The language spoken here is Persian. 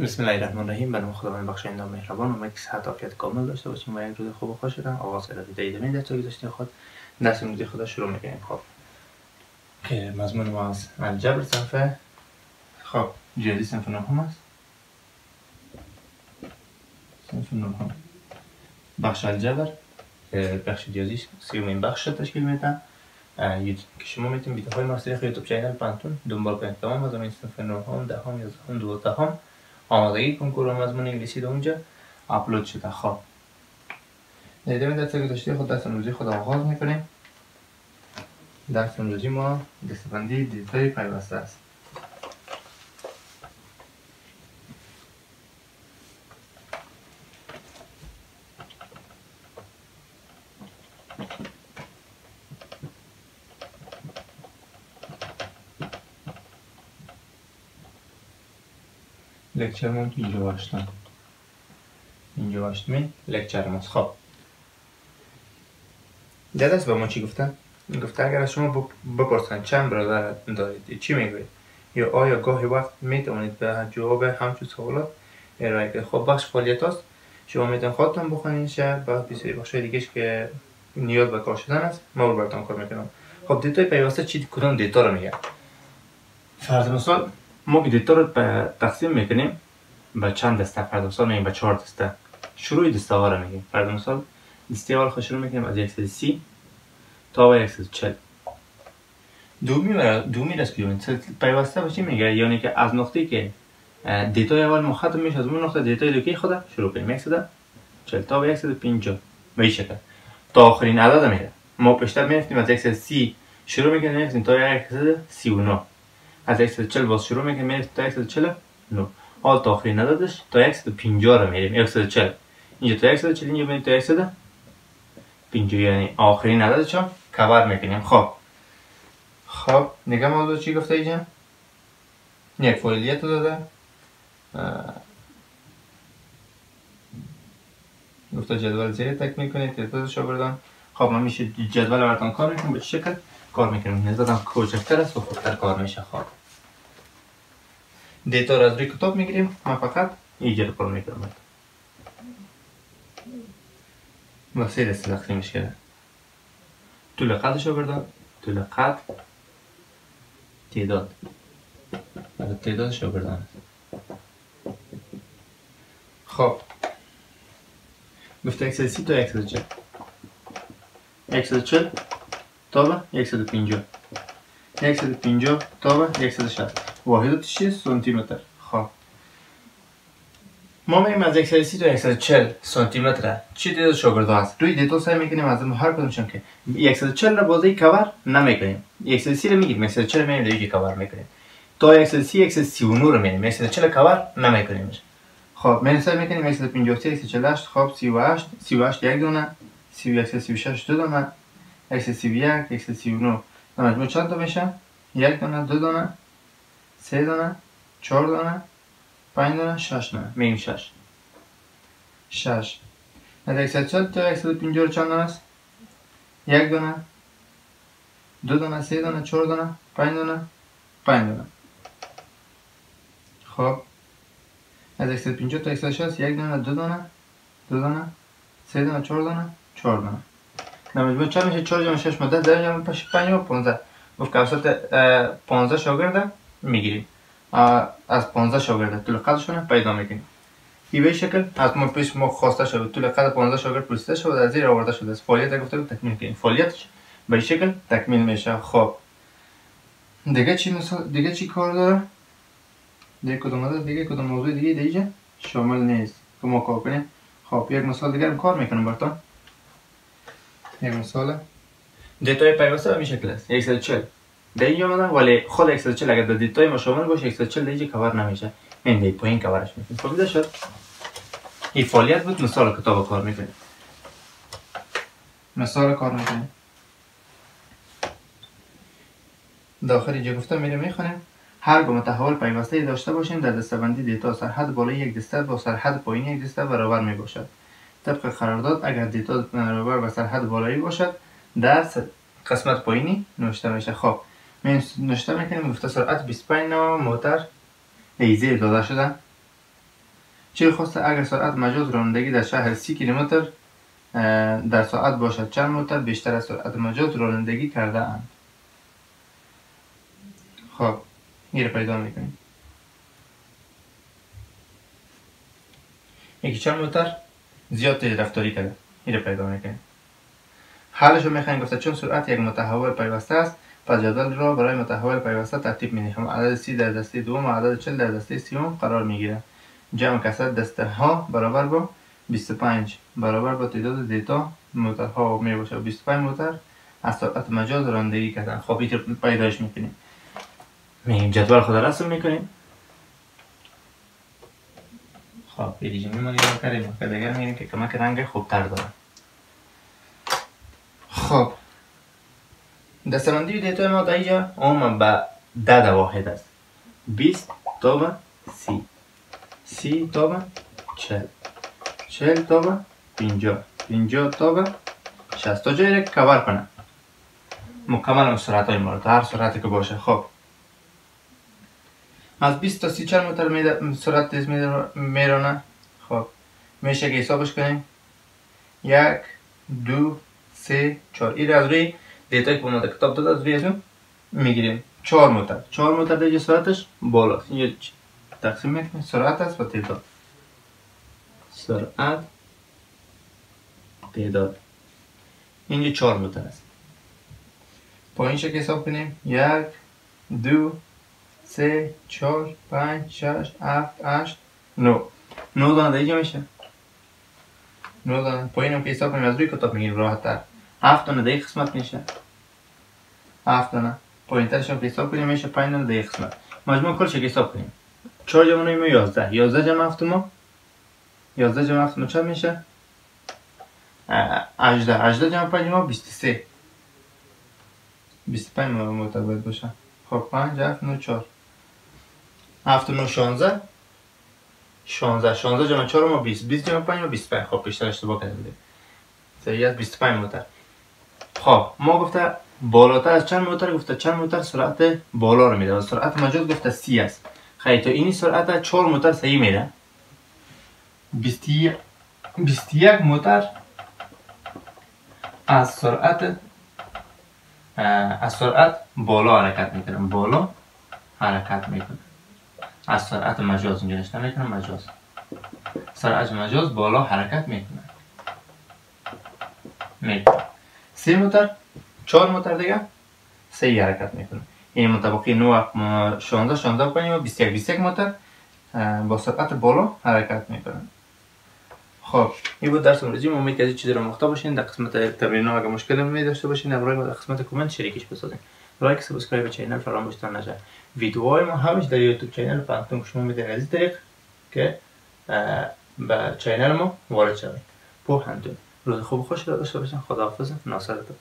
بسم الله الرحمن الرحیم به نام خداوند بخشاینده و مهربان امیدوارم که صحت عافیت کامل داشته باشیم و یک روز خوب و خوش را آغاز کردید در ادامه گذشته خود درس امروزی خود شروع می‌کنیم خب که مضمون ما از الجبر صفحه خب ریاضی صنف نهم است صنف نهم بخش الجبر بخش ریاضی سیومین بخش تشکیل میده که شما می‌تونید ویدیوهای ما از یوتیوب channel پوهنتون دنبال کنید تمام از این صنف نهم دهم یازدهم دوازدهم آمادگی کنکور مضمون انگلیسی در اونجا اپلود شده. خب. در ادامه درس گذشته خود درس امروزی خود آغاز می‌کنیم. درس امروزی ما دسته بندی data ی پیوسته است. lecture مون اینجا باشتم اینجا lecture ماست خب دیده است به ما چی گفتن؟ گفته اگر از شما بپرسن چند برادر دارید چی می‌گوید یا آیا گاهی وقت می‌توانید به جواب همچون سوالات ارائه کنید خب بخش فعالیت هست شما می‌تونید خودتون بخونید شب بعد بسیاری بخش دیگهش که نیاز به کار شدن است ما رو براتون کار می‌کنم خب data ی پیوسته چی کدوم data رو میگه فرض مثال ما دیتا رو تقسیم می‌کنیم به چند دسته فرض مثال میگیم به چهار دسته. شروع دسته ها رو میگیم. فرض مثال دسته اول خود شروع می‌کنیم از 130 تا به 140 دومی و دومی دست بیاین پیوسته باشی میگه؟ یعنی که از نقطه که دیتا اول ما ختم میشه از اون نقطه دیتا دوکی خود شروع کنیم؟ 140 تا به 150 به این شکل. تا آخرین عدد میره. ما پیشتر می‌رفتیم از 130 شروع می‌کنیم تا 139 از 140 باز شروع می‌کنیم میریم تا 149 حال تا آخرین عددش تا 150 رو میریم 140 اینجا تا 140 اینجا میریم تا 150 یعنی آخرین عددش هم کور می‌کنیم. خب. خب نگه موضوع چی گفته اینجا یک فعالیت رو داده. گفته جدول زیر تکمیل کنید تعداد شاگردان خب من میشه جدول براتون کار می‌کنم به شکل؟ کار می‌کنیم نظرم کوچکتر است و خوبتر کار میشه. خب. دیتا رو از روی کتاب می‌گیریم من فقط اینجا رو کار می‌کنم و سه دسته تقسیمش کرده طول قد شاگردان طول قد تعداد تعداد شاگردان خب گفته 130 تا 140 140 تا به 150 150 تا به 160 واحداتش چیست؟ سانتی متر خب ما میگیم از 130 تا 140 سانتی متر چی دیده شاگرد هست روی دیتا سعی می‌کنیم از هر کدومشون که 140 را بازی کور نمی‌کنیم 130 رو میگیم 140 میگیم دیگه کور می‌کنیم تا 130 139 رو میگیم 140 کور نمی‌کنیم خب من سعی می‌کنیم 153 148 خب 38 38 یک دونه 31 36 دو دونه 131 139 مجموع چند تا میشه یک دونه دو دونه سه دونه چهار دونه پنج دونه شش دونه میگیم شش. شش. از 140 تا 150 چند دونه است؟ یک دونه دو دونه سه دونه چهار دونه پنج دونه پنج دونه خب. از 150 تا 160 یک دونه دو دونه دو دونه سه دونه چهار دونه چهار دونه نمجموع چند میشه 4 جمع 6 مدت در جمع 5 و 15 گفت که اوسط 15 شاگرده. می‌گیریم از 15 شاگرده طول قدشون پیدا می‌کنیم این به شکل از ما پیش ما خواسته شده. طول قد 15 شاگرد پرسیده شده از زیر آورده شده. از فعالیت گفته تکمیل کنیم فعالیتش به شکل تکمیل میشه. خب. دیگه چی مثال دیگه چی کار داره؟ دیگه کدوم دیگه کدوم موضوع دیگه دیگه شامل نیست. که ما کار کنیم. خب یک مثال دیگه کار می‌کنم براتون. یک مثال. data ی پیوسته به شکل است. 140 در اینجا آمدن ولی خود 140 اگر در data ی ما شامل باشه 140 در اینجا کور نمیشه این دی پایین کورش می‌کنیم خب شد این فعالیت بود مثال کتاب کار می‌کنیم مثال کار می‌کنیم داخل اینجا گفته میره می‌خونیم هر گونه تحول پیوسته داشته باشیم در دستبندی دیتا سرحد بالای یک دسته با سرحد پایین یک دسته برابر می باشد طبق قرارداد اگر دیتا برابر به سرحد بالایی باشد در قسمت پایینی نوشته میشه خب من نوشته می‌کنیم گفته سرعت 25 نو موتر. ایزی داده شده چه خواسته اگر سرعت مجاز رانندگی در شهر سی کیلومتر در ساعت باشد چند موتر بیشتر از سرعت مجاز رانندگی کرده اند. خب این پیدا می‌کنیم. یکی چند موتر؟ زیاد تیز رفتاری کرده. این پیدا می‌کنیم. حالش رو می‌خوایم گفته چون سرعت یک متحول پیوسته است پس جدول را برای متحول پیوسته ترتیب می‌دهیم عدد سی در دسته دوم و عدد چل در دسته سیوم قرار می‌گیره. جمع کسر دسته ها برابر با 25 برابر با تعداد دیتا موتر ها می باشه 25 موتر از سرعت مجاز رانندگی کردن. خب این پیداش می‌کنیم. میگیم جدول خود رسم می‌کنیم. خب میمونیم. کریم که دیگر میگیم که کمک رنگ خوبتر داره. خب. دستبندی دیتا ما در اینجا؟ عموما به ده واحد است. 20 تا به 30 30 تا به 40 40 تا به 50 50 تا به 60 تا جایی که کور کنه مکمل سرعت های مورد هر سرعتی که باشه. خب. از 20 تا 30 چند متر سرعت تیز میرونه خب. میشه که حسابش کنیم. یک دو سه چهار. این از روی دیتایی که در کتاب داده از ازون می‌گیریم. چهار متر. چهار متر دیگه سرعتش بالاست. اینجا تقسیم می‌کنیم. سرعت است و تعداد. سرعت تعداد. اینجا چهار متر است. پایین شکل حساب کنیم. یک دو سه چهار پنج شش هفت هشت نو. نو دانه دیگه میشه. نو دانه. پایین که حساب کنیم. از روی کتاب میگیم راحت تر هفت دیگه قسمت میشه. هفت دانه پایین ترش هم حساب کنیم میشه دانه دیگه قسمت مجموع کلش حساب کنیم. چهار جمع نیم یازده. یازده جمع هفت ما. یازده جمع هفت ما میشه؟ اجده اجده جمع پنج ما بیست سه. بیست پنج باید باشه. خب پنج هفت نو چهار. هفت نو شانزه شانزه شانزه جمع چهار ما بیست. بیست جمع پنج ما بیست پنج. خب بیشتر اشتباه کرده سریع از بیست پنج موتر خب ما گفته بالاتر از چند موتر گفته چند موتر سرعت بالا رو میده. و سرعت مجاز گفته سی است. خیلی تو اینی سرعت چهار موتر صحیح میده. یک موتر از سرعت از سرعت بالا حرکت می‌کنم. بالا حرکت می‌کنم. از سرعت مجاز اینجا نشته. می‌کنم مجاز. سرعت مجاز بالا حرکت می‌کنه. می‌کنه. سه موتر چهار موتر دیگه سه حرکت می‌کنه. این مطابقی 9 16 16 کنیم و 21 21 موتر با سرعت بالا حرکت می‌کنه. خب این بود درس امروزی امید که از چیزی رو مخته باشین در قسمت تمرین اگه مشکل می داشته باشین ما در قسمت کامنت شریکش بسازین. like subscribe channel فراموشتان نشه. ویدیوهای ما همیشه در یوتیوب channel پوهنتون شما میدین. از این طریق که به channel ما وارد شوید. پوهنتون روز خوب خوش داشته باشین. خداحافظ. ناصرتون.